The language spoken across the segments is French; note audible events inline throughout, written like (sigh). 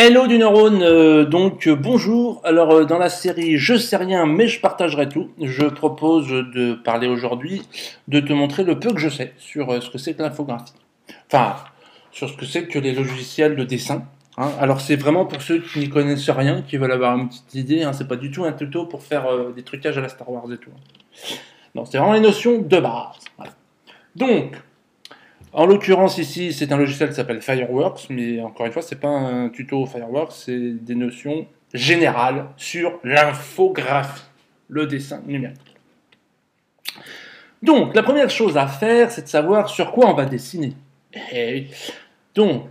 Hello du neurone, euh, donc euh, bonjour. Alors euh, dans la série Je sais rien mais je partagerai tout, je propose de parler aujourd'hui, de te montrer le peu que je sais sur ce que c'est que l'infographie. Enfin, sur ce que c'est que les logiciels de dessin. hein. Alors c'est vraiment pour ceux qui n'y connaissent rien, qui veulent avoir une petite idée, hein. c'est pas du tout un tuto pour faire des trucages à la Star Wars et tout. Non, c'est vraiment les notions de base. Donc, en l'occurrence ici, c'est un logiciel qui s'appelle Fireworks, mais encore une fois, c'est pas un tuto Fireworks, c'est des notions générales sur l'infographie, le dessin numérique. Donc, la première chose à faire, c'est de savoir sur quoi on va dessiner. Eh. Donc,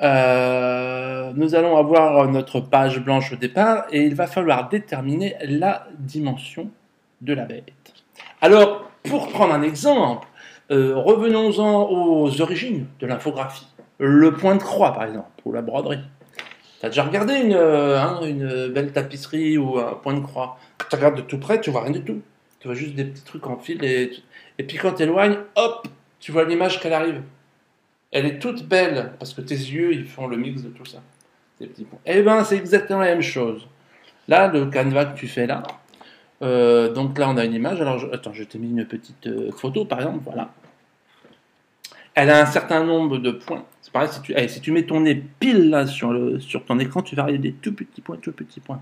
euh, nous allons avoir notre page blanche au départ et il va falloir déterminer la dimension de la bête. Alors, pour prendre un exemple, euh, revenons-en aux origines de l'infographie. Le point de croix, par exemple, ou la broderie. T'as déjà regardé une, euh, hein, belle tapisserie ou un point de croix? Tu regardes de tout près, tu vois rien du tout. Tu vois juste des petits trucs en fil et, puis quand tu éloignes, hop, tu vois l'image qu'elle arrive. Elle est toute belle parce que tes yeux, ils font le mix de tout ça. Ces petits points. Eh ben, c'est exactement la même chose. Là, le canevas que tu fais là, euh, donc là, on a une image. Alors, je, attends, je t'ai mis une petite photo, par exemple. Voilà. Elle a un certain nombre de points. C'est pareil, si tu, allez, si tu mets ton nez pile là sur, ton écran, tu vas arriver des tout petits points, tout petits points.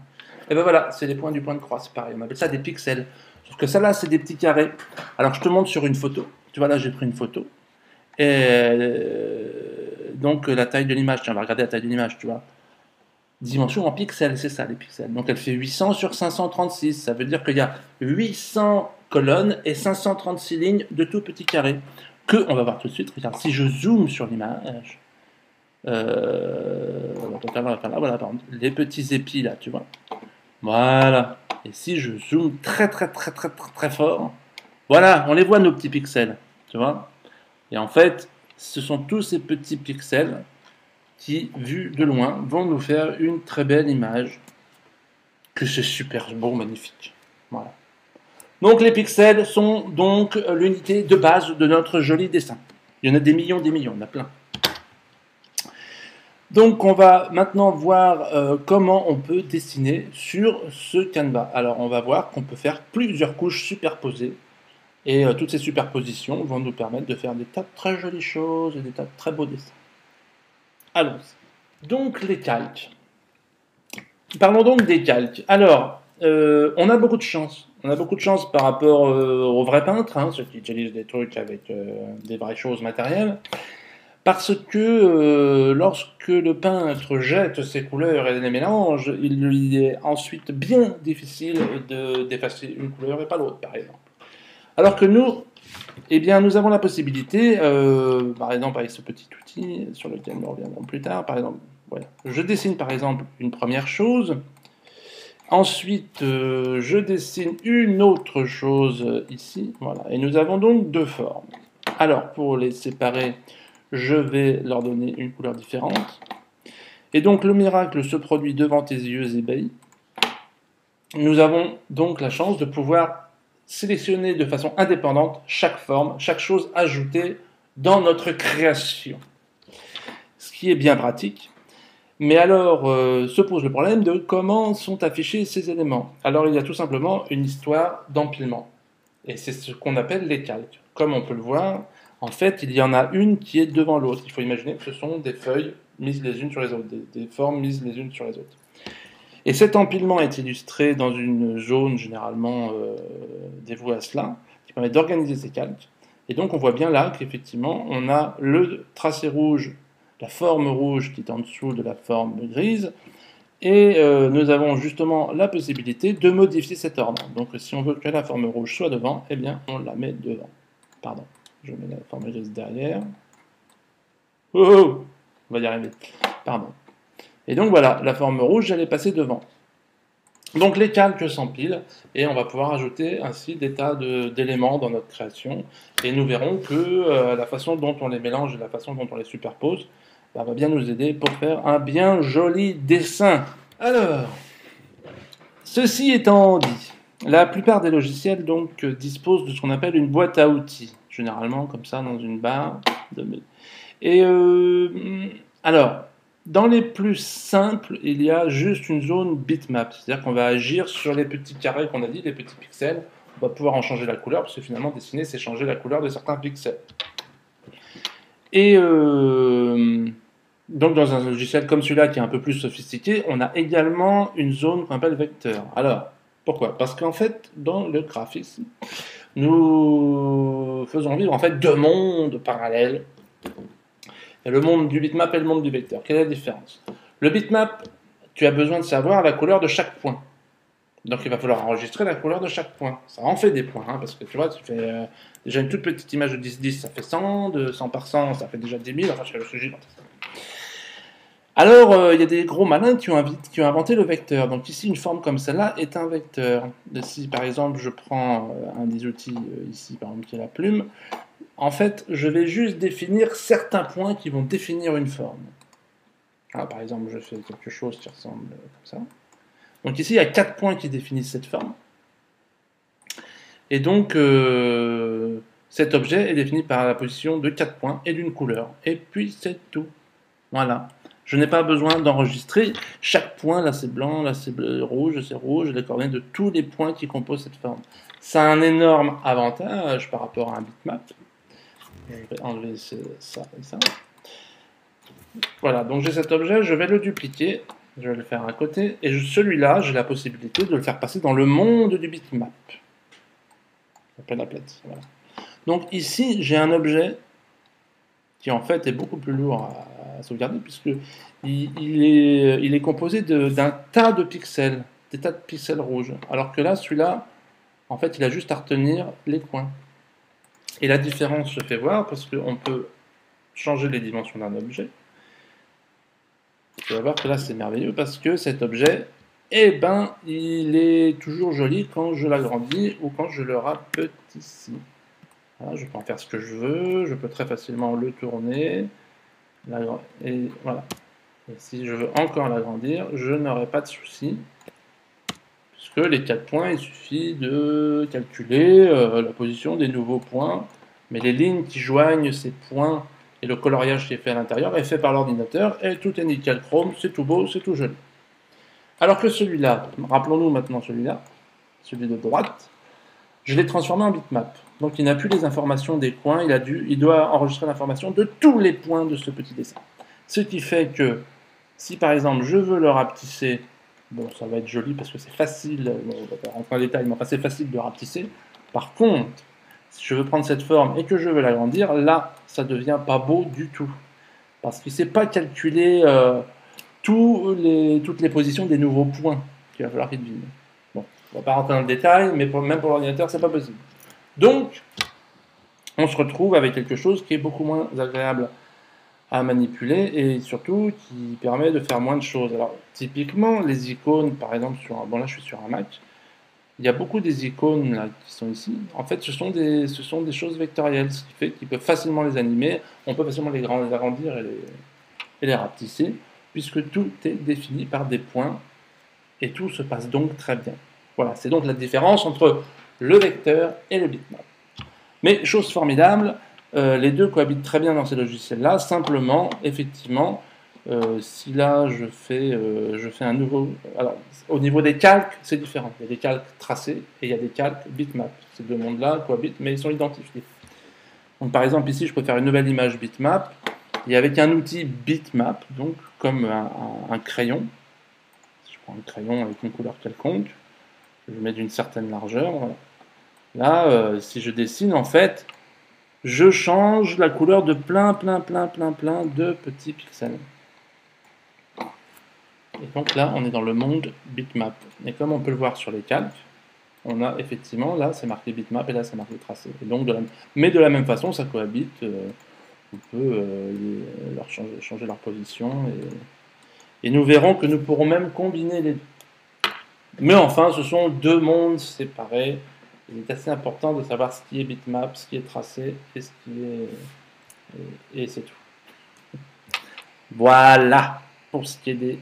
Et ben voilà, c'est les points du point de croix. C'est pareil, on appelle ça des pixels. Sauf que ça là, c'est des petits carrés. Alors, je te montre sur une photo. Tu vois là, j'ai pris une photo. Et euh, donc, la taille de l'image. Tiens, on va regarder la taille de l'image, tu vois dimension en pixels, c'est ça les pixels. Donc elle fait 800 sur 536, ça veut dire qu'il y a 800 colonnes et 536 lignes de tout petits carrés. On va voir tout de suite, regarde, si je zoome sur l'image, euh, voilà, les petits épis là, tu vois. Voilà. Et si je zoome très très très très très très fort, voilà, on les voit nos petits pixels, tu vois. Et en fait, ce sont tous ces petits pixels qui, vus de loin, vont nous faire une très belle image. Que c'est super beau, magnifique. Donc les pixels sont donc l'unité de base de notre joli dessin. Il y en a des millions, des millions, il y en a plein. Donc on va maintenant voir euh, comment on peut dessiner sur ce canevas. Alors on va voir qu'on peut faire plusieurs couches superposées. Et euh, toutes ces superpositions vont nous permettre de faire des tas de très jolies choses et des tas de très beaux dessins. Allons-y. Donc les calques. Parlons donc des calques. Alors, euh, on a beaucoup de chance. On a beaucoup de chance par rapport euh, aux vrais peintres, hein, ceux qui utilisent des trucs avec euh, des vraies choses matérielles. Parce que euh, lorsque le peintre jette ses couleurs et les mélange, il lui est ensuite bien difficile de d'effacer une couleur et pas l'autre, par exemple. Alors que nous, eh bien, nous avons la possibilité, par exemple avec ce petit outil sur lequel nous reviendrons plus tard, par exemple, je dessine par exemple une première chose, ensuite euh, je dessine une autre chose ici, voilà, et nous avons donc deux formes. Alors, pour les séparer, je vais leur donner une couleur différente. Et donc le miracle se produit devant tes yeux ébahis. Nous avons donc la chance de pouvoir sélectionner de façon indépendante chaque forme, chaque chose ajoutée dans notre création. Ce qui est bien pratique. Mais alors euh, se pose le problème de comment sont affichés ces éléments. Alors il y a tout simplement une histoire d'empilement. Et c'est ce qu'on appelle les calques. Comme on peut le voir, en fait, il y en a une qui est devant l'autre. Il faut imaginer que ce sont des feuilles mises les unes sur les autres, des, formes mises les unes sur les autres. Et cet empilement est illustré dans une zone généralement euh, dévouée à cela, qui permet d'organiser ces calques. Et donc on voit bien là qu'effectivement on a le tracé rouge, la forme rouge qui est en dessous de la forme grise, et euh, nous avons justement la possibilité de modifier cet ordre. Donc si on veut que la forme rouge soit devant, eh bien on la met devant. Pardon, je mets la forme grise derrière. Oh, oh on va y arriver. Pardon. Et donc voilà, la forme rouge, elle est passée devant. Donc les calques s'empilent et on va pouvoir ajouter ainsi des tas d'éléments dans notre création. Et nous verrons que euh, la façon dont on les mélange et la façon dont on les superpose va bien nous aider pour faire un bien joli dessin. Alors, ceci étant dit, la plupart des logiciels donc disposent de ce qu'on appelle une boîte à outils, généralement comme ça dans une barre. De... Et euh, alors, Dans les plus simples, il y a juste une zone bitmap, c'est-à-dire qu'on va agir sur les petits carrés qu'on a dit, les petits pixels. On va pouvoir en changer la couleur, parce que finalement, dessiner, c'est changer la couleur de certains pixels. Et euh, donc, dans un logiciel comme celui-là, qui est un peu plus sophistiqué, on a également une zone qu'on appelle vecteur. Alors, pourquoi? Parce qu'en fait, dans le graphisme, nous faisons vivre en fait deux mondes parallèles le monde du bitmap et le monde du vecteur. Quelle est la différence? Le bitmap, tu as besoin de savoir la couleur de chaque point. Donc il va falloir enregistrer la couleur de chaque point. Ça en fait des points, hein, parce que tu vois, tu fais euh, déjà une toute petite image de 10-10, ça fait 100, de 100 par 100, ça fait déjà 10 000, enfin je fais le Alors, euh, il y a des gros malins qui ont, inventé le vecteur. Donc ici, une forme comme celle-là est un vecteur. Si par exemple, je prends euh, un des outils ici, par exemple, qui est la plume, en fait, je vais juste définir certains points qui vont définir une forme. Ah, par exemple, je fais quelque chose qui ressemble comme ça. Donc ici, il y a quatre points qui définissent cette forme. Et donc, euh, cet objet est défini par la position de quatre points et d'une couleur. Et puis, c'est tout. Voilà. Je n'ai pas besoin d'enregistrer chaque point. Là, c'est blanc, là, c'est rouge, c'est rouge, les coordonnées de tous les points qui composent cette forme. Ça a un énorme avantage par rapport à un bitmap. Je vais enlever ça et ça. Voilà, donc j'ai cet objet, je vais le dupliquer, je vais le faire à côté, et celui-là, j'ai la possibilité de le faire passer dans le monde du bitmap. Voilà. Donc ici, j'ai un objet qui en fait est beaucoup plus lourd à, sauvegarder, puisque il, est, est composé d'un tas de pixels, des tas de pixels rouges, alors que là, celui-là, en fait, il a juste à retenir les coins. Et la différence se fait voir parce qu'on peut changer les dimensions d'un objet. Tu vas voir que là c'est merveilleux parce que cet objet, eh ben, il est toujours joli quand je l'agrandis ou quand je le. Voilà, je peux en faire ce que je veux, je peux très facilement le tourner. Et voilà. Et si je veux encore l'agrandir, je n'aurai pas de souci. Puisque les quatre points, il suffit de calculer euh, la position des nouveaux points. Mais les lignes qui joignent ces points et le coloriage qui est fait à l'intérieur est fait par l'ordinateur et tout est nickel chrome, c'est tout beau, c'est tout joli. Alors que celui-là, rappelons-nous maintenant celui-là, celui de droite, je l'ai transformé en bitmap. Donc il n'a plus les informations des points, il, a dû, il doit enregistrer l'information de tous les points de ce petit dessin. Ce qui fait que si par exemple je veux le rapetisser, bon ça va être joli parce que c'est facile, on va pas rentrer en détail, mais enfin c'est facile de rapetisser. Par contre, si je veux prendre cette forme et que je veux l'agrandir, là, ça devient pas beau du tout. Parce qu'il ne sait pas calculer euh, toutes les positions des nouveaux points qu'il va falloir qu'il devine. Bon, on ne va pas rentrer dans le détail, mais même pour l'ordinateur, c'est pas possible. Donc, on se retrouve avec quelque chose qui est beaucoup moins agréable à manipuler et surtout qui permet de faire moins de choses. Alors, typiquement, les icônes, par exemple, sur un, bon là je suis sur un Mac, il y a beaucoup des icônes qui sont ici. En fait, ce sont, des, ce sont des choses vectorielles, ce qui fait qu'ils peuvent facilement les animer. On peut facilement les agrandir et les, et les rapetisser, puisque tout est défini par des points et tout se passe donc très bien. Voilà, c'est donc la différence entre le vecteur et le bitmap. Mais chose formidable, euh, les deux cohabitent très bien dans ces logiciels-là. Simplement, effectivement, euh, si là je fais, euh, je fais un nouveau. Alors, au niveau des calques, c'est différent. Il y a des calques tracés et il y a des calques bitmap. Ces deux mondes-là cohabitent, mais ils sont identifiés. Donc, par exemple, ici, je peux faire une nouvelle image bitmap. Et avec un outil bitmap, donc comme un, crayon, si je prends un crayon avec une couleur quelconque, je mets d'une certaine largeur. Là, euh, si je dessine, en fait, je change la couleur de plein, plein, plein, plein, plein de petits pixels. Et donc là, on est dans le monde bitmap. Et comme on peut le voir sur les calques, on a effectivement, là, c'est marqué bitmap et là, c'est marqué tracé. Et donc. Mais de la même façon, ça cohabite. Euh, on peut euh, leur changer, leur position. Et... et, nous verrons que nous pourrons même combiner les deux. Mais enfin, ce sont deux mondes séparés. Il est assez important de savoir ce qui est bitmap, ce qui est tracé et ce qui est... Et, et c'est tout. Voilà pour ce qui est des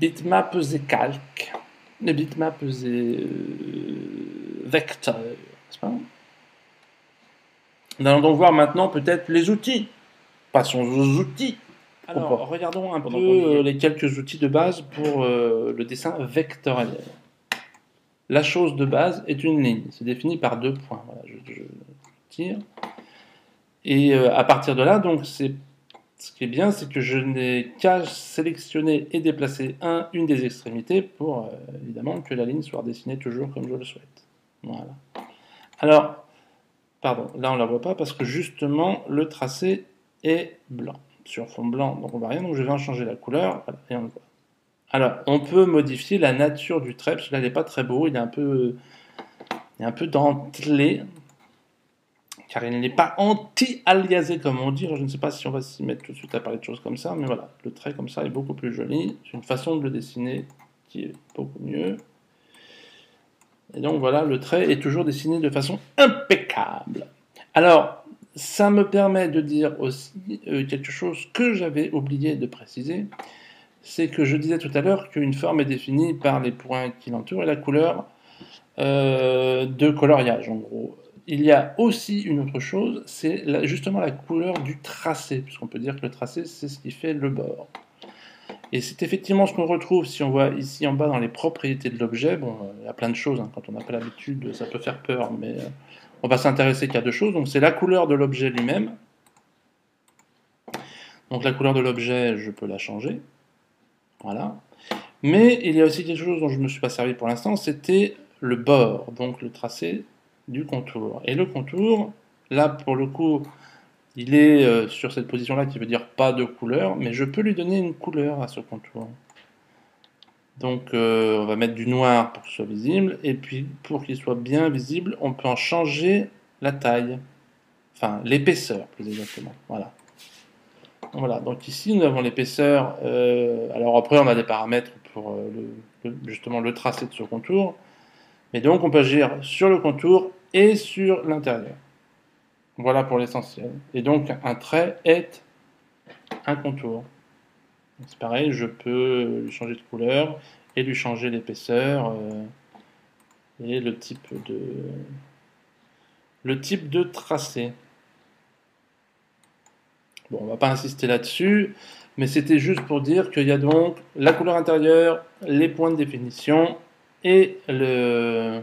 bitmaps et calques, les bitmaps et euh, vecteurs, Nous allons donc voir maintenant peut-être les outils. Passons aux outils. Alors, regardons un peu euh, les quelques outils de base pour euh, le dessin vectoriel. La chose de base est une ligne. C'est défini par deux points. Voilà, je, tire. Et euh, à partir de là, donc, c'est ce qui est bien, c'est que je n'ai qu'à sélectionner et déplacer un, une des extrémités pour évidemment que la ligne soit dessinée toujours comme je le souhaite. Voilà. Alors, pardon, là on ne la voit pas parce que justement le tracé est blanc sur fond blanc, donc on voit rien, donc je vais en changer la couleur, et on le voit. Alors, on peut modifier la nature du trait, parce que là, il n'est pas très beau, il est un peu, il est un peu dentelé, car il n'est pas anti-aliasé, comme on dit. je ne sais pas si on va s'y mettre tout de suite à parler de choses comme ça, mais voilà, le trait comme ça est beaucoup plus joli. C'est une façon de le dessiner qui est beaucoup mieux. Et donc voilà, le trait est toujours dessiné de façon impeccable. Alors, ça me permet de dire aussi euh, quelque chose que j'avais oublié de préciser, c'est que je disais tout à l'heure qu'une forme est définie par les points qui l'entourent et la couleur euh, de coloriage, en gros. Il y a aussi une autre chose, c'est justement la couleur du tracé, puisqu'on peut dire que le tracé, c'est ce qui fait le bord. Et c'est effectivement ce qu'on retrouve si on voit ici en bas dans les propriétés de l'objet. Bon, euh, il y a plein de choses, hein. quand on n'a pas l'habitude, ça peut faire peur, mais on va s'intéresser qu'à deux choses. Donc c'est la couleur de l'objet lui-même. Donc la couleur de l'objet, je peux la changer. Voilà. Mais il y a aussi quelque chose dont je ne me suis pas servi pour l'instant, c'était le bord, donc le tracé du contour. Et le contour, là pour le coup, il est euh, sur cette position-là qui veut dire pas de couleur, mais je peux lui donner une couleur à ce contour. Donc euh, on va mettre du noir pour ce soit visible. Et puis pour qu'il soit bien visible, on peut en changer la taille. Enfin, l'épaisseur plus exactement. Voilà. Voilà, donc ici nous avons l'épaisseur. Euh, alors après on a des paramètres pour euh, justement le tracé de ce contour. Mais donc on peut agir sur le contour et sur l'intérieur. Voilà pour l'essentiel. Et donc un trait est un contour. C'est pareil, je peux lui changer de couleur et lui changer l'épaisseur euh, et le type de le type de tracé. Bon, on va pas insister là-dessus, mais c'était juste pour dire qu'il y a donc la couleur intérieure, les points de définition et le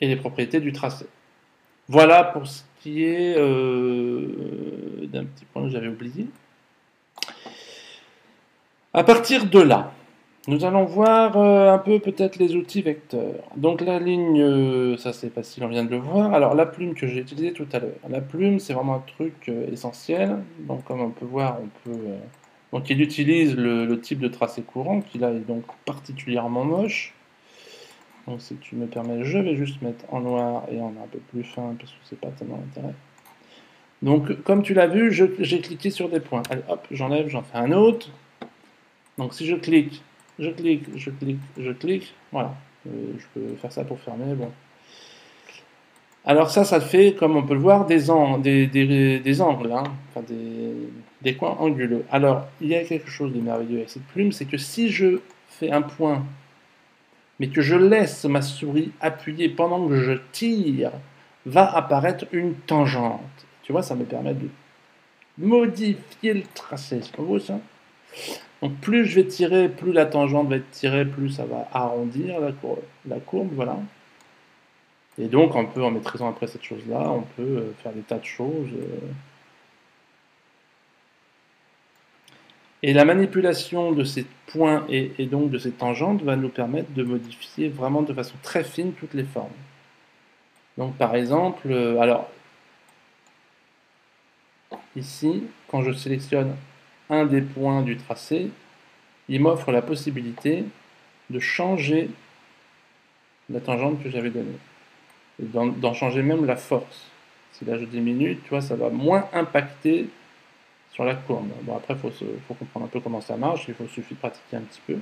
et les propriétés du tracé. Voilà pour ce qui est euh, d'un petit point que j'avais oublié. À partir de là, nous allons voir euh, un peu peut-être les outils vecteurs. Donc la ligne, euh, ça c'est facile, on vient de le voir. Alors la plume que j'ai utilisée tout à l'heure. La plume, c'est vraiment un truc essentiel. Donc comme on peut voir, on peut... donc il utilise le, type de tracé courant, qui là est donc particulièrement moche. Si tu me permets, je vais juste mettre en noir et en un peu plus fin, parce que c'est pas tellement intérêt. Donc comme tu l'as vu, j'ai cliqué sur des points. Allez hop, j'enlève, j'en fais un autre. Donc si je clique, je clique, je clique, je clique, voilà. Euh, je peux faire ça pour fermer, bon. Alors ça, ça fait, comme on peut le voir, des, des, angles, hein, des coins anguleux. Alors, il y a quelque chose de merveilleux avec cette plume, c'est que si je fais un point, mais que je laisse ma souris appuyée pendant que je tire, va apparaître une tangente. Tu vois, ça me permet de modifier le tracé. C'est pas beau ça? Donc plus je vais tirer, plus la tangente va être tirée, plus ça va arrondir la courbe, voilà. Et donc on peut, en maîtrisant après cette chose-là, on peut euh, faire des tas de choses. Euh. Et la manipulation de ces points et, et, donc de ces tangentes va nous permettre de modifier vraiment de façon très fine toutes les formes. Donc par exemple, euh, alors ici, quand je sélectionne un des points du tracé, il m'offre la possibilité de changer la tangente que j'avais donnée. D'en changer même la force. Si là je diminue, tu vois, ça va moins impacter sur la courbe. Bon, après, il faut, comprendre un peu comment ça marche, il faut, suffit de pratiquer un petit peu.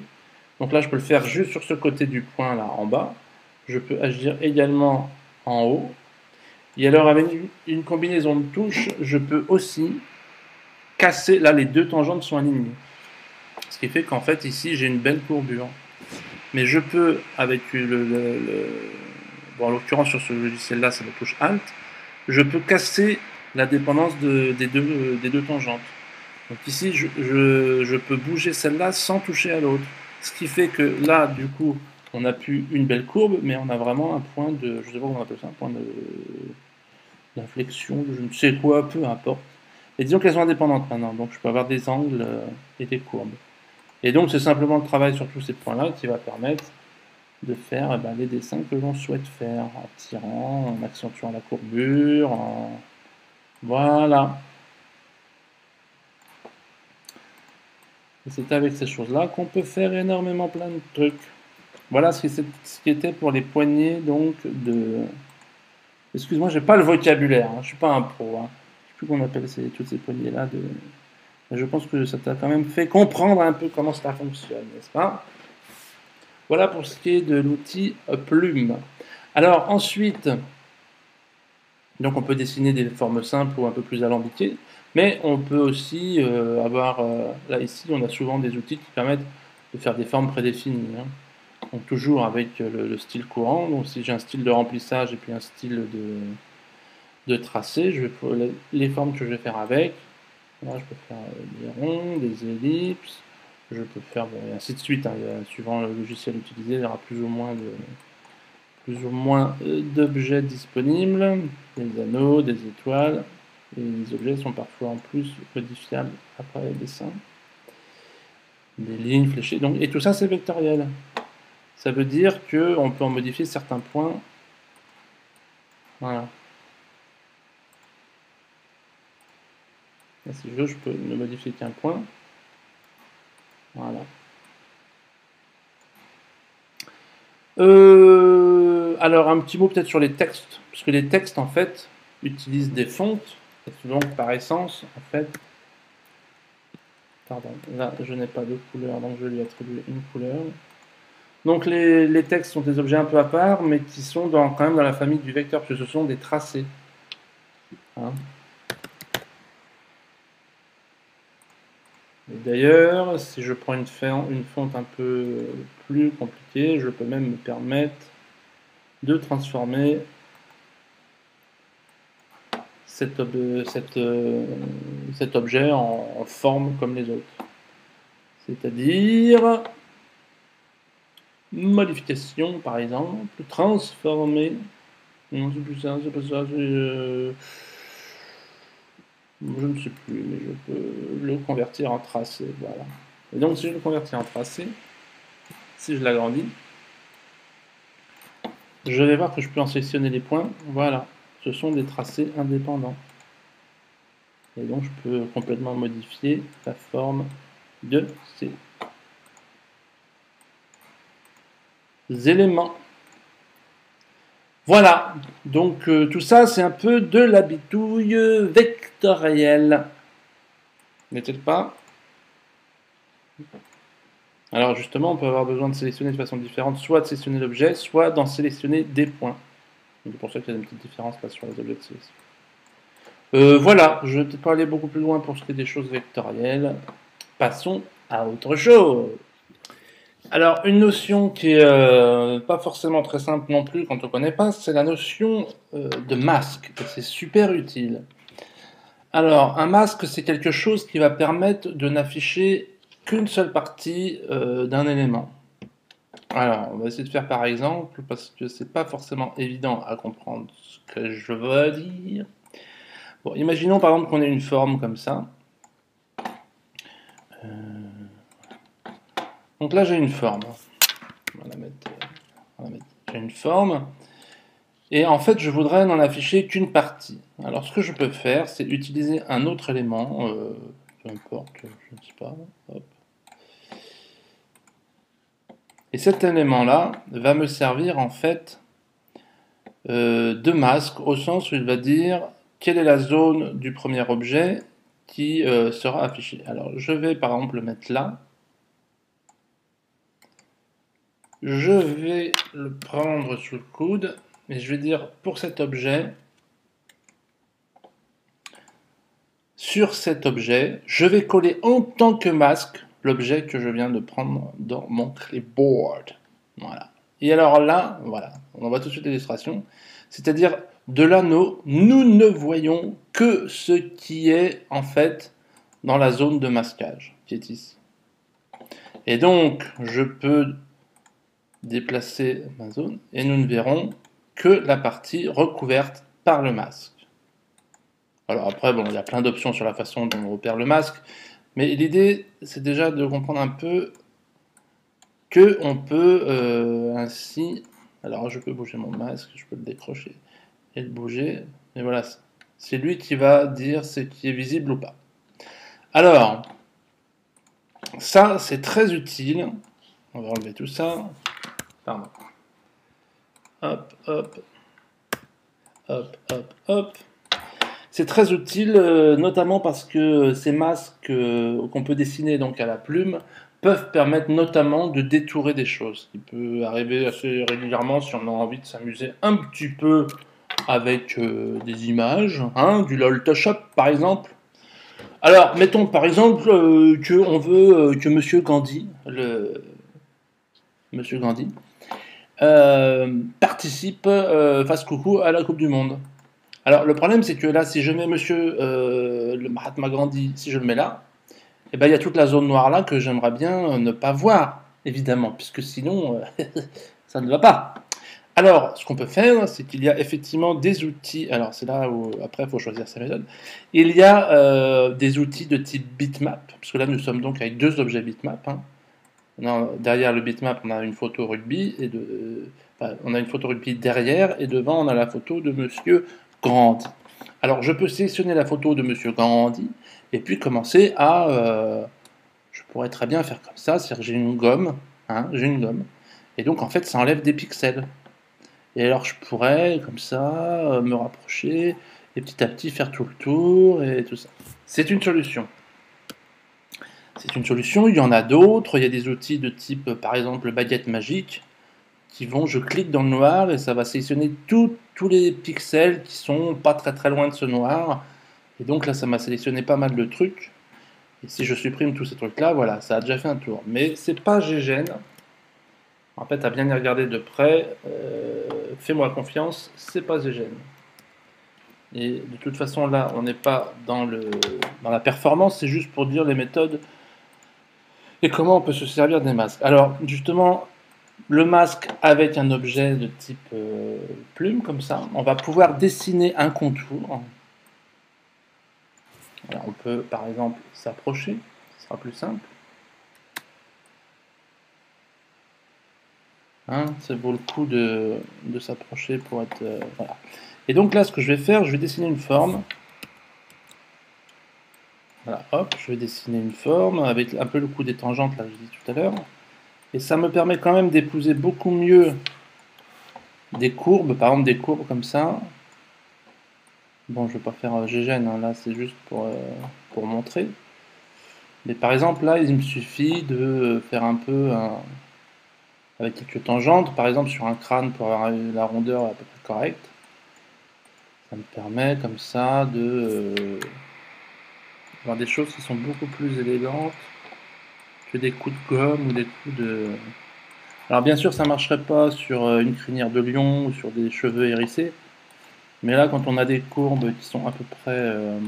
Donc là, je peux le faire juste sur ce côté du point, là, en bas. Je peux agir également en haut. Et alors, avec une combinaison de touches, je peux aussi casser. Là, les deux tangentes sont alignées. Ce qui fait qu'en fait, ici, j'ai une belle courbure. Mais je peux, avec le. bon, en l'occurrence, sur ce logiciel-là, c'est la touche Alt. Je peux casser la dépendance des, deux, des deux tangentes. Donc ici, je, peux bouger celle-là sans toucher à l'autre. Ce qui fait que là, du coup, on n'a plus une belle courbe, mais on a vraiment un point de, je sais pas comment on appelle ça, un point de d'inflexion, je ne sais quoi, peu importe. Et disons qu'elles sont indépendantes maintenant, donc je peux avoir des angles euh, et des courbes. Et donc c'est simplement le travail sur tous ces points-là qui va permettre de faire eh ben, les dessins que l'on souhaite faire, en tirant, en accentuant la courbure, en... voilà. C'est avec ces choses-là qu'on peut faire énormément plein de trucs. Voilà ce qui était pour les poignées donc de. Excuse-moi, j'ai pas le vocabulaire, hein, je suis pas un pro. Hein. Je sais plus qu'on appelle ces, toutes ces poignées là. De... je pense que ça t'a quand même fait comprendre un peu comment ça fonctionne, n'est-ce pas? Voilà pour ce qui est de l'outil plume. Alors ensuite, donc on peut dessiner des formes simples ou un peu plus alambiquées, mais on peut aussi euh, avoir, euh, là ici, on a souvent des outils qui permettent de faire des formes prédéfinies. Hein. Donc toujours avec le, style courant. Donc si j'ai un style de remplissage et puis un style de, de tracé, les formes que je vais faire avec. Là, je peux faire des ronds, des ellipses. Je peux faire et ainsi de suite. Hein. suivant le logiciel utilisé, il y aura plus ou moins de plus ou moins euh, d'objets disponibles, des anneaux, des étoiles. Et les objets sont parfois en plus modifiables après le dessin. Des lignes fléchées. Donc, et tout ça, c'est vectoriel. Ça veut dire qu'on peut en modifier certains points. Voilà. si je veux, je peux ne modifier qu'un point. Voilà. Euh, alors, un petit mot peut-être sur les textes. Parce que les textes, en fait, utilisent des fontes. donc, par essence, en fait... Pardon, là, je n'ai pas de couleur, donc je vais lui attribuer une couleur. Donc les, textes sont des objets un peu à part, mais qui sont dans, quand même dans la famille du vecteur, puisque ce sont des tracés. Hein. D'ailleurs, si je prends une fonte un peu plus compliquée, je peux même me permettre de transformer cet, euh, objet en forme comme les autres. C'est-à-dire modification, par exemple, transformer. Non, c'est plus ça, c'est pas ça, euh, Je ne sais plus, mais je peux le convertir en tracé, voilà. Et donc, si je le convertis en tracé, si je l'agrandis, je vais voir que je peux en sélectionner les points. Voilà, ce sont des tracés indépendants. Et donc, je peux complètement modifier la forme de ces éléments. Voilà, donc euh, tout ça c'est un peu de la bitouille vectorielle. N'est-il pas? Alors justement, on peut avoir besoin de sélectionner de façon différente, soit de sélectionner l'objet, soit d'en sélectionner des points. C'est pour ça qu'il y a une petite différence là sur les objets de sélection. Euh, voilà, je ne vais peut-être pas aller beaucoup plus loin pour ce qui est des choses vectorielles. Passons à autre chose. Alors, une notion qui est euh, pas forcément très simple non plus quand on ne connaît pas, c'est la notion euh, de masque. C'est super utile. Alors, un masque, c'est quelque chose qui va permettre de n'afficher qu'une seule partie euh, d'un élément. Alors, on va essayer de faire par exemple, parce que c'est pas forcément évident à comprendre ce que je veux dire. Bon, imaginons par exemple qu'on ait une forme comme ça. Donc là, j'ai une forme. J'ai une forme. Et en fait, je voudrais n'en afficher qu'une partie. Alors, ce que je peux faire, c'est utiliser un autre élément, euh, peu importe, je ne sais pas. Et cet élément-là va me servir en fait euh, de masque, au sens où il va dire quelle est la zone du premier objet qui euh, sera affichée. Alors, je vais par exemple le mettre là. Je vais le prendre sous le coude et je vais dire pour cet objet, sur cet objet, je vais coller en tant que masque l'objet que je viens de prendre dans mon clipboard. Voilà. Et alors là, voilà, on voit tout de suite l'illustration. C'est-à-dire, de l'anneau, nous ne voyons que ce qui est en fait dans la zone de masquage qui est ici. Et donc, je peux déplacer ma zone et nous ne verrons que la partie recouverte par le masque. Alors après, bon, il y a plein d'options sur la façon dont on opère le masque, mais l'idée, c'est déjà de comprendre un peu que on peut euh, ainsi... Alors, je peux bouger mon masque, je peux le décrocher et le bouger, mais voilà, c'est lui qui va dire ce qui est visible ou pas. Alors, ça, c'est très utile. On va enlever tout ça. Pardon. Hop, hop. Hop, hop, hop. C'est très utile, euh, notamment parce que ces masques euh, qu'on peut dessiner donc à la plume peuvent permettre notamment de détourer des choses, qui peut arriver assez régulièrement si on a envie de s'amuser un petit peu avec euh, des images, hein, du LOL Touch par exemple. Alors, mettons par exemple que on veut que Monsieur Gandhi, le Monsieur Gandhi, participe, fasse coucou à la Coupe du Monde. Alors le problème c'est que là, si je mets monsieur euh, le Mahatma Gandhi, si je le mets là, eh ben, il y a toute la zone noire là que j'aimerais bien ne pas voir, évidemment, puisque sinon euh, (laughs) ça ne va pas. Alors, ce qu'on peut faire, c'est qu'il y a effectivement des outils. Alors, c'est là où après il faut choisir sa méthode. Il y a euh, des outils de type bitmap, parce que là nous sommes donc avec deux objets bitmap. Hein. derrière le bitmap, on a une photo rugby et on a une photo rugby derrière et devant on a la photo de Monsieur Gandhi. Alors je peux sélectionner la photo de Monsieur Gandhi et puis commencer à... Euh, je pourrais très bien faire comme ça, c'est-à-dire j'ai une gomme, hein, j'ai une gomme, et donc en fait ça enlève des pixels. Et alors je pourrais comme ça euh, me rapprocher et petit à petit faire tout le tour et tout ça. C'est une solution. C'est une solution, il y en a d'autres, il y a des outils de type par exemple baguette magique qui vont, je clique dans le noir et ça va sélectionner tous les pixels qui sont pas très très loin de ce noir. Et donc là, ça m'a sélectionné pas mal de trucs. Et si je supprime tous ces trucs-là, voilà, ça a déjà fait un tour. Mais c'est pas GGN. En fait, à bien y regarder de près, euh, fais-moi confiance, c'est pas GGN. Et de toute façon, là, on n'est pas dans, le, dans la performance, c'est juste pour dire les méthodes et comment on peut se servir des masques. Alors, justement, le masque avec un objet de type euh, plume, comme ça, on va pouvoir dessiner un contour. on peut par exemple s'approcher, ce sera plus simple. Hein, vaut le coup de, s'approcher pour être... Euh, Et donc là, ce que je vais faire, je vais dessiner une forme. Voilà, hop, je vais dessiner une forme avec un peu le coup des tangentes, là, je dis tout à l'heure. Et ça me permet quand même d'épouser beaucoup mieux des courbes, par exemple des courbes comme ça. Bon, je ne vais pas faire GGN, hein, là c'est juste pour, euh, pour montrer. Mais par exemple là, il me suffit de faire un peu avec quelques tangentes, par exemple sur un crâne pour avoir la rondeur à peu près correcte. Ça me permet comme ça de euh, des choses qui sont beaucoup plus élégantes que des coups de gomme ou des coups de... Alors bien sûr ça marcherait pas sur euh, une crinière de lion ou sur des cheveux hérissés, mais là quand on a des courbes qui sont à peu près euh,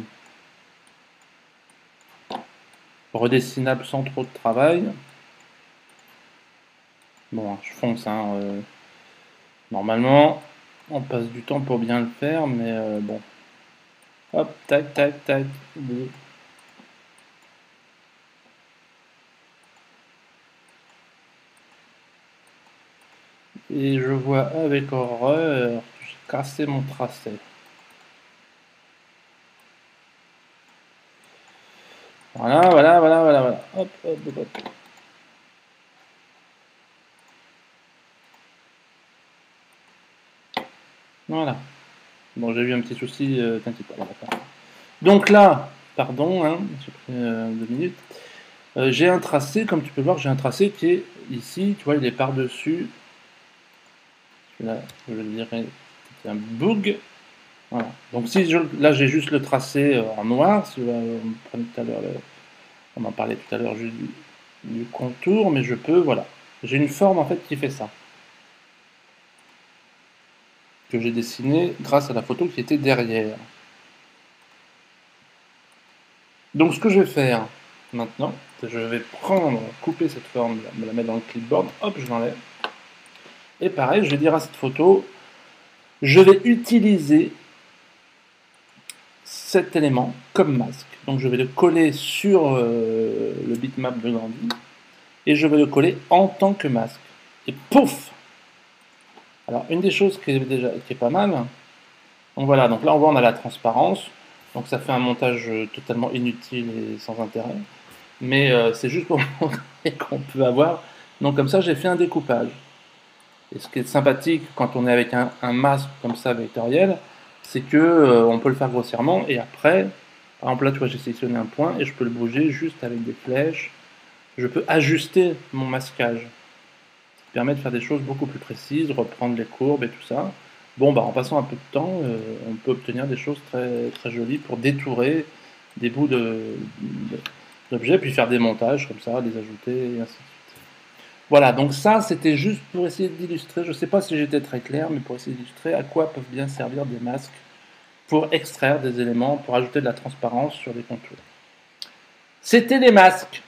redessinables sans trop de travail, bon je fonce, hein, euh, normalement on passe du temps pour bien le faire, mais bon, hop, tac, tac, tac, Et je vois avec horreur casser mon tracé. Voilà, voilà, voilà, voilà, voilà. Hop, hop, hop, Voilà. Bon, j'ai eu un petit souci, euh. Donc là, pardon, hein, j'ai pris euh, deux minutes. Euh, j'ai un tracé, comme tu peux voir, j'ai un tracé qui est ici, tu vois, il est par-dessus Là, je dirais c'est un bug. Donc si là j'ai juste le tracé euh, en noir, on, en parlait tout à l'heure juste du, contour, mais je peux, voilà. J'ai une forme en fait qui fait ça. Que j'ai dessiné grâce à la photo qui était derrière. Donc ce que je vais faire maintenant, je vais prendre, couper cette forme, me la mettre dans le clipboard, hop, je l'enlève. Et pareil, je vais dire à cette photo, je vais utiliser cet élément comme masque. Donc je vais le coller sur euh, le bitmap de Gandhi et je vais le coller en tant que masque. Et pouf Alors une des choses qui est déjà qui est pas mal, donc voilà, donc là on voit on a la transparence, donc ça fait un montage totalement inutile et sans intérêt, mais euh, c'est juste pour (laughs) montrer qu'on peut avoir. Donc comme ça j'ai fait un découpage. Et ce qui est sympathique quand on est avec un, masque comme ça vectoriel, c'est que euh, on peut le faire grossièrement et après, par exemple tu vois j'ai sélectionné un point et je peux le bouger juste avec des flèches. Je peux ajuster mon masquage. Ça permet de faire des choses beaucoup plus précises, reprendre les courbes et tout ça. Bon bah en passant un peu de temps, euh, on peut obtenir des choses très, très jolies pour détourer des bouts d'objets, puis faire des montages comme ça, les ajouter et ainsi de suite. Voilà, donc ça, c'était juste pour essayer d'illustrer, je ne sais pas si j'étais très clair, mais pour essayer d'illustrer à quoi peuvent bien servir des masques pour extraire des éléments, pour ajouter de la transparence sur des contours. C'était les masques.